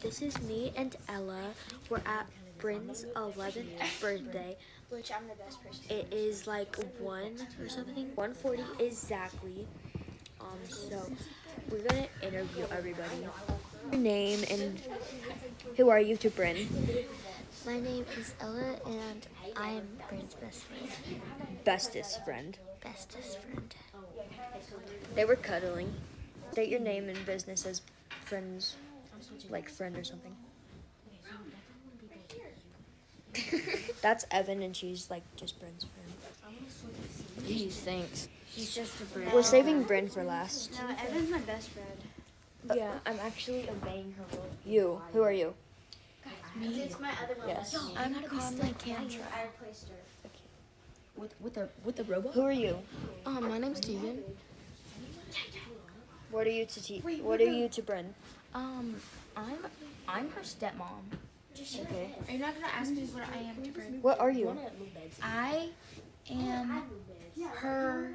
this is me and Ella. We're at Brynn's 11th birthday. Which I'm the best person. It is like 1 or something. 140 exactly. Um, so we're gonna interview everybody. Your name and who are you to Brynn? My name is Ella, and I am Brynn's best friend. Bestest friend. Bestest friend. They were cuddling. State your name and business as friends, like friend or something. That's Evan, and she's like just Brynn's friend. He thinks. He's just a Brynn. We're saving Brynn for last. No, Evan's my best friend. Yeah, I'm actually obeying her rule. You, who are you? Me. It's my other one. Yes. I'm Conley Cantra. I replaced her. Okay. With with the with the robot. Who are you? Um, my name's Steven. What are you to te- What are you to Brynn? Um, I'm I'm her stepmom. Okay. Are you not gonna ask me what I am to Brynn? What are you? I am her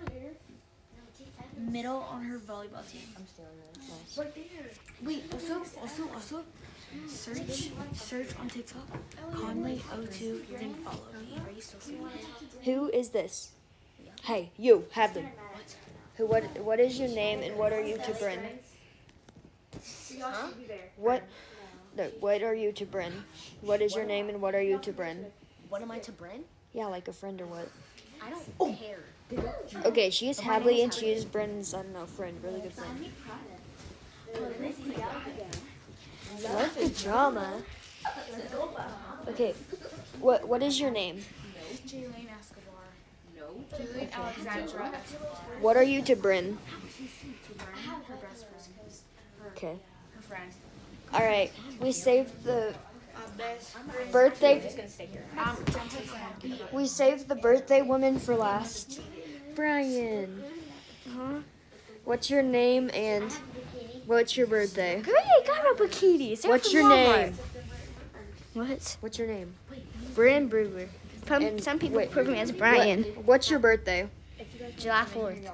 middle on her volleyball team. I'm still there. Wait, also, also, also, search, search on TikTok, Conley02, then follow me. Who is this? Hey, you have them. Who? What? What is your name and what are you to Brynn? What? No, what are you to Brynn? What is your name and what are you to Brynn? What am I to Brynn? Yeah, like a friend or what? I don't oh. care. Okay, she is Hadley and she is Brynn's, I don't know, friend, really good friend. Love the drama. Okay, what what is your name? Jaylene Escobar. No. Jaylene Alexandra What are you to Brynn? Her best friend. Okay. Her friend. All right, we saved the birthday. Um, gentle friend. We saved the birthday woman for last. Brian. Huh? What's your name and what's your birthday? Great, got a bikini. What's your name? What? What's your name? Brian Brewer. Some, people wait, prefer me as Brian. What- what's your birthday? July 4th.